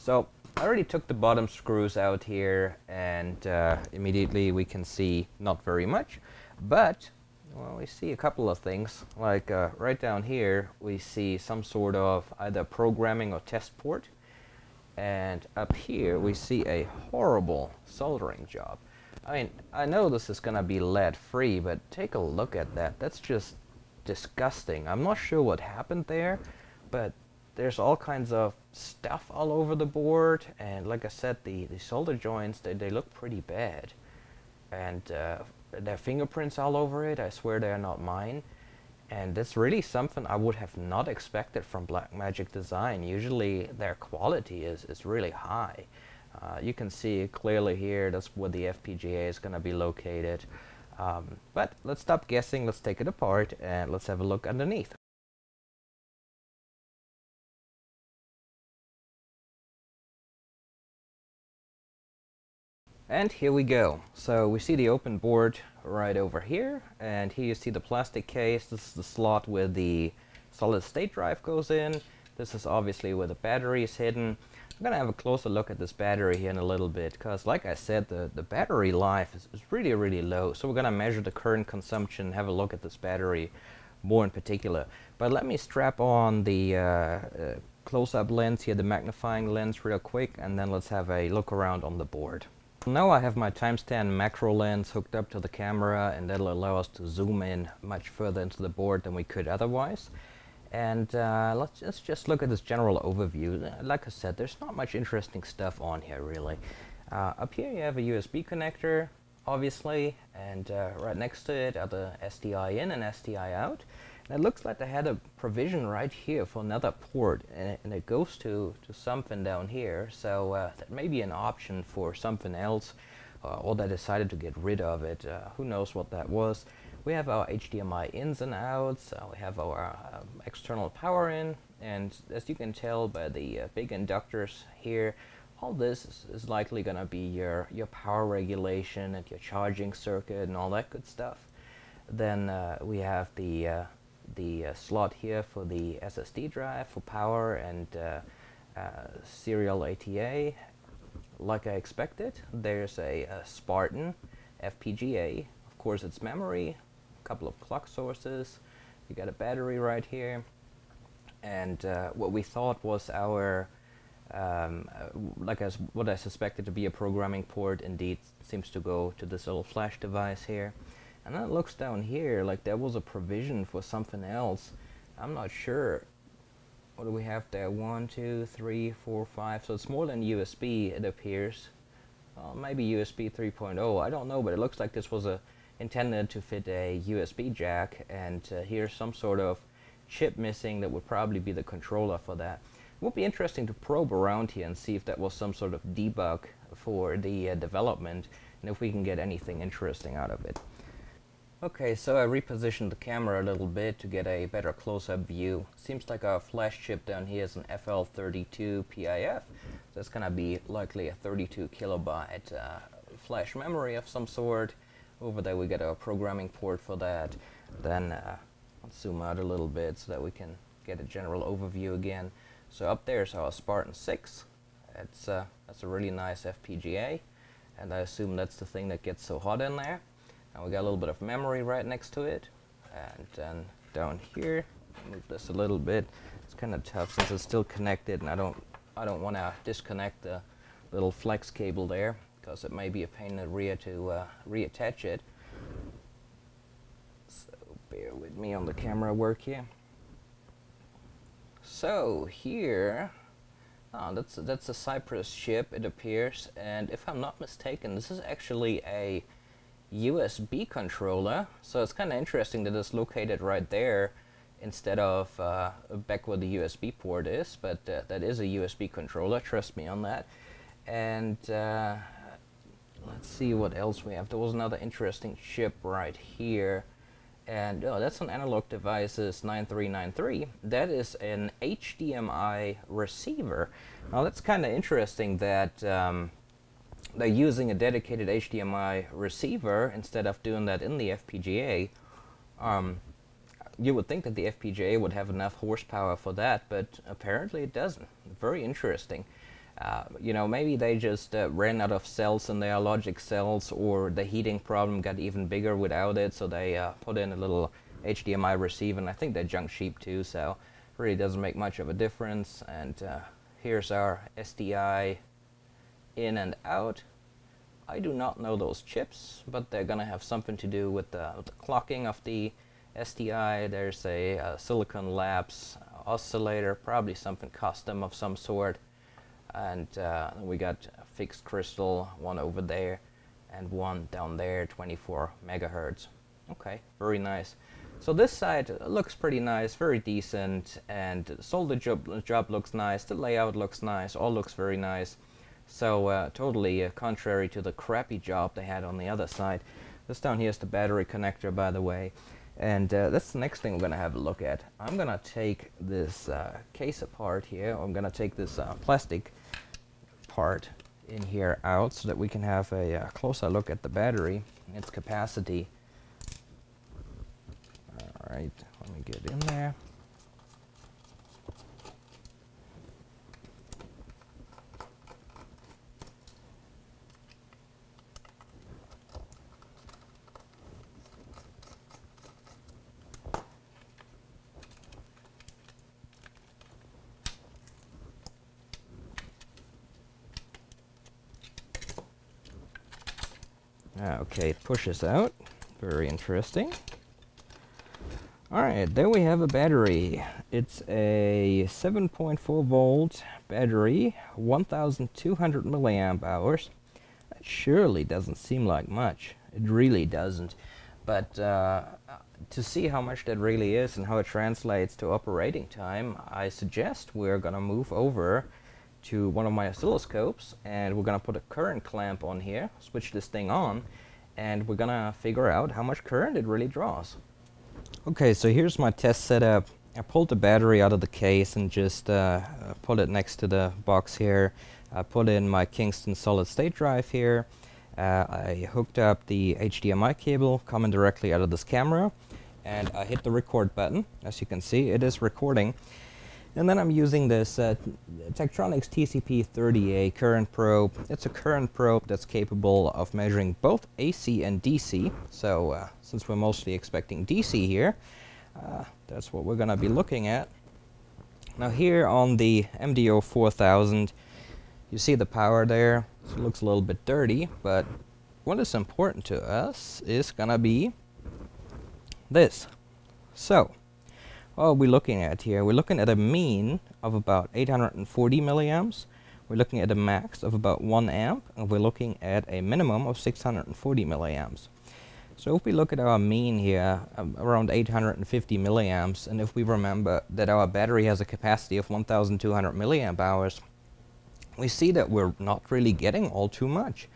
So I already took the bottom screws out here and uh, immediately we can see not very much, but well, we see a couple of things. Like uh, right down here, we see some sort of either programming or test port. And up here, we see a horrible soldering job. I mean, I know this is going to be lead free, but take a look at that. That's just disgusting. I'm not sure what happened there, but there's all kinds of stuff all over the board. And like I said, the, the solder joints, they, they look pretty bad. And uh, there are fingerprints all over it. I swear they are not mine. And that's really something I would have not expected from Blackmagic Design. Usually their quality is, is really high. Uh, you can see clearly here, that's where the FPGA is going to be located. Um, but let's stop guessing, let's take it apart and let's have a look underneath. And here we go. So we see the open board right over here, and here you see the plastic case. This is the slot where the solid state drive goes in. This is obviously where the battery is hidden. I'm gonna have a closer look at this battery here in a little bit, because like I said, the, the battery life is, is really, really low. So we're gonna measure the current consumption, have a look at this battery more in particular. But let me strap on the uh, uh, close-up lens here, the magnifying lens real quick, and then let's have a look around on the board. Now I have my TimeStan macro lens hooked up to the camera and that'll allow us to zoom in much further into the board than we could otherwise. And uh, let's, let's just look at this general overview. Like I said, there's not much interesting stuff on here really. Uh, up here you have a USB connector, obviously, and uh, right next to it are the SDI in and SDI out. It looks like they had a provision right here for another port, and it, and it goes to, to something down here. So uh, that may be an option for something else, uh, or they decided to get rid of it. Uh, who knows what that was. We have our HDMI ins and outs, uh, we have our um, external power in, and as you can tell by the uh, big inductors here, all this is, is likely going to be your, your power regulation and your charging circuit and all that good stuff. Then uh, we have the the uh, slot here for the SSD drive for power and uh, uh, serial ATA. Like I expected, there's a, a, Spartan FPGA. Of course, it's memory, a couple of clock sources. You got a battery right here. And uh, what we thought was our, um, like I what I suspected to be a programming port, indeed seems to go to this little flash device here. And that looks down here like there was a provision for something else. I'm not sure. What do we have there? One, two, three, four, five. So it's more than USB, it appears. Uh, maybe USB 3.0. I don't know, but it looks like this was a intended to fit a USB jack. And uh, here's some sort of chip missing that would probably be the controller for that. It would be interesting to probe around here and see if that was some sort of debug for the uh, development and if we can get anything interesting out of it. Okay, so I repositioned the camera a little bit to get a better close-up view. Seems like our flash chip down here is an FL32 PIF. It's gonna be likely a 32 kilobyte uh, flash memory of some sort. Over there we get a programming port for that. Then uh, let's zoom out a little bit so that we can get a general overview again. So up there is our Spartan 6. It's, uh, that's a really nice FPGA. And I assume that's the thing that gets so hot in there. And we got a little bit of memory right next to it. And then down here, move this a little bit. It's kind of tough since it's still connected and I don't I don't want to disconnect the little flex cable there because it may be a pain in the rear to uh, reattach it. So bear with me on the camera work here. So here, oh, that's that's a Cypress chip it appears, and if I'm not mistaken, this is actually a USB controller. So it's kind of interesting that it's located right there instead of uh, back where the USB port is, but uh, that is a USB controller, trust me on that. And uh, let's see what else we have. There was another interesting chip right here. And oh, that's an Analog Devices 9393. That is an HDMI receiver. Now that's kind of interesting that um, they're using a dedicated HDMI receiver instead of doing that in the FPGA. Um, you would think that the FPGA would have enough horsepower for that, but apparently it doesn't. Very interesting. Uh, you know, maybe they just uh, ran out of cells in their logic cells, or the heating problem got even bigger without it, so they uh, put in a little HDMI receiver, and I think they're junk sheep too, so really doesn't make much of a difference. And uh, here's our SDI in and out. I do not know those chips, but they're gonna have something to do with the, with the clocking of the SDI. There's a, a Silicon Labs oscillator, probably something custom of some sort and uh, we got a fixed crystal one over there and one down there 24 megahertz okay very nice so this side looks pretty nice very decent and solder job, job looks nice the layout looks nice all looks very nice so uh, totally uh, contrary to the crappy job they had on the other side this down here is the battery connector by the way and uh, that's the next thing we're going to have a look at. I'm going to take this uh, case apart here. I'm going to take this uh, plastic part in here out so that we can have a uh, closer look at the battery and its capacity. Alright, let me get in there. Okay, it pushes out. Very interesting. Alright, there we have a battery. It's a 7.4 volt battery, 1200 milliamp hours. That surely doesn't seem like much. It really doesn't. But uh, to see how much that really is and how it translates to operating time, I suggest we're going to move over to one of my oscilloscopes and we're to put a current clamp on here, switch this thing on, and we're gonna figure out how much current it really draws. Okay, so here's my test setup. I pulled the battery out of the case and just uh, put it next to the box here. I put in my Kingston solid state drive here. Uh, I hooked up the HDMI cable coming directly out of this camera and I hit the record button. As you can see, it is recording. And then I'm using this uh, Tektronix TCP30A current probe. It's a current probe that's capable of measuring both AC and DC. So uh, since we're mostly expecting DC here, uh, that's what we're going to be looking at. Now here on the MDO 4000, you see the power there. So it looks a little bit dirty, but what is important to us is going to be this. So what are we looking at here? We're looking at a mean of about 840 milliamps. We're looking at a max of about 1 amp, and we're looking at a minimum of 640 milliamps. So if we look at our mean here, um, around 850 milliamps, and if we remember that our battery has a capacity of 1200 milliamp hours, we see that we're not really getting all too much.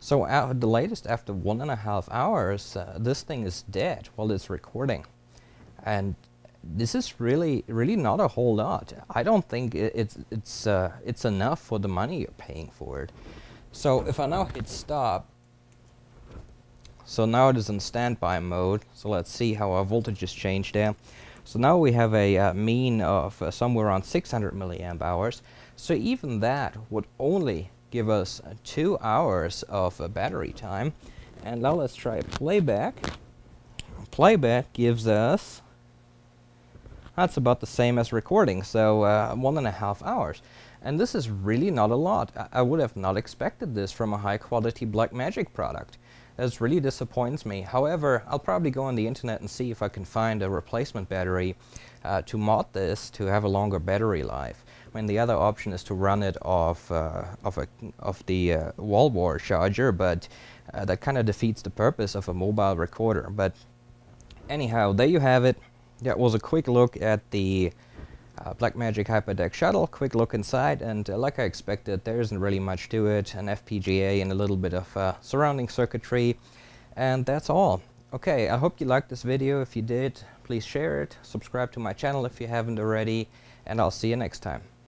So at the latest, after one and a half hours, uh, this thing is dead while it's recording. And this is really really not a whole lot. I don't think it, it's it's uh, it's enough for the money you're paying for it. So if I now hit stop, so now it is in standby mode. So let's see how our voltage has changed there. So now we have a uh, mean of uh, somewhere around 600 milliamp hours. So even that would only give us two hours of uh, battery time. And now let's try playback. Playback gives us that's about the same as recording, so uh, one and a half hours. And this is really not a lot. I, I would have not expected this from a high quality Blackmagic product. This really disappoints me. However, I'll probably go on the internet and see if I can find a replacement battery uh, to mod this to have a longer battery life. I mean, the other option is to run it off uh, of, a, of the uh, wall wart charger, but uh, that kind of defeats the purpose of a mobile recorder. But anyhow, there you have it that was a quick look at the uh, Blackmagic Hyperdeck shuttle, quick look inside, and uh, like I expected, there isn't really much to it, an FPGA and a little bit of uh, surrounding circuitry, and that's all. Okay, I hope you liked this video. If you did, please share it, subscribe to my channel if you haven't already, and I'll see you next time.